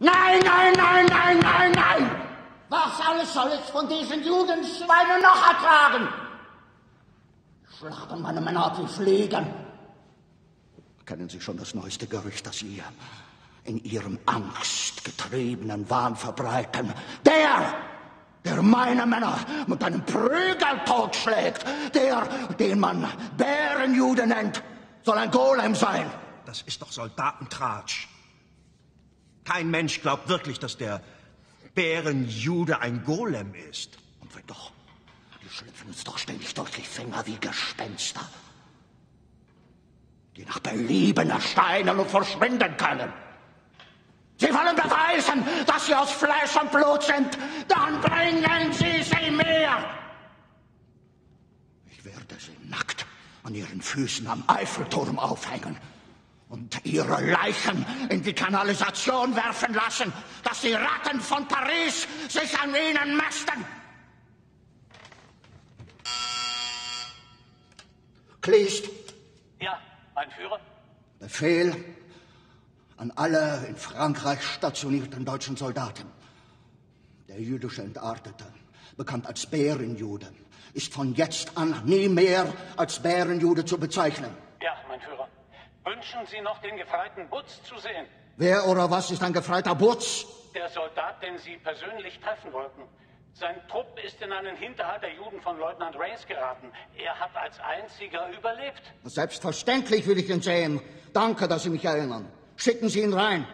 Nein, nein, nein, nein, nein, nein! Was alles soll ich von diesen Judenschweinen noch ertragen? Schlachten meine Männer ab wie Fliegen. Kennen Sie schon das neueste Gerücht, das Sie in Ihrem angstgetriebenen Wahn verbreiten? Der, der meine Männer mit einem Prügel totschlägt, der, den man Bärenjude nennt, soll ein Golem sein. Das ist doch Soldatentratsch. Kein Mensch glaubt wirklich, dass der Bärenjude ein Golem ist. Und wenn doch, die schlüpfen uns doch ständig durch die Finger wie Gespenster, die nach Belieben erscheinen und verschwinden können. Sie wollen beweisen, dass sie aus Fleisch und Blut sind. Dann bringen Sie sie mir. Ich werde sie nackt an ihren Füßen am Eiffelturm aufhängen und ihre Leichen in die Kanalisation werfen lassen, dass die Ratten von Paris sich an ihnen mästen. Kliest. Ja, mein Führer. Befehl an alle in Frankreich stationierten deutschen Soldaten. Der jüdische Entartete, bekannt als Bärenjude, ist von jetzt an nie mehr als Bärenjude zu bezeichnen. Wünschen Sie noch den gefreiten Butz zu sehen? Wer oder was ist ein gefreiter Butz? Der Soldat, den Sie persönlich treffen wollten. Sein Trupp ist in einen Hinterhalt der Juden von Leutnant Race geraten. Er hat als einziger überlebt. Selbstverständlich will ich ihn sehen. Danke, dass Sie mich erinnern. Schicken Sie ihn rein.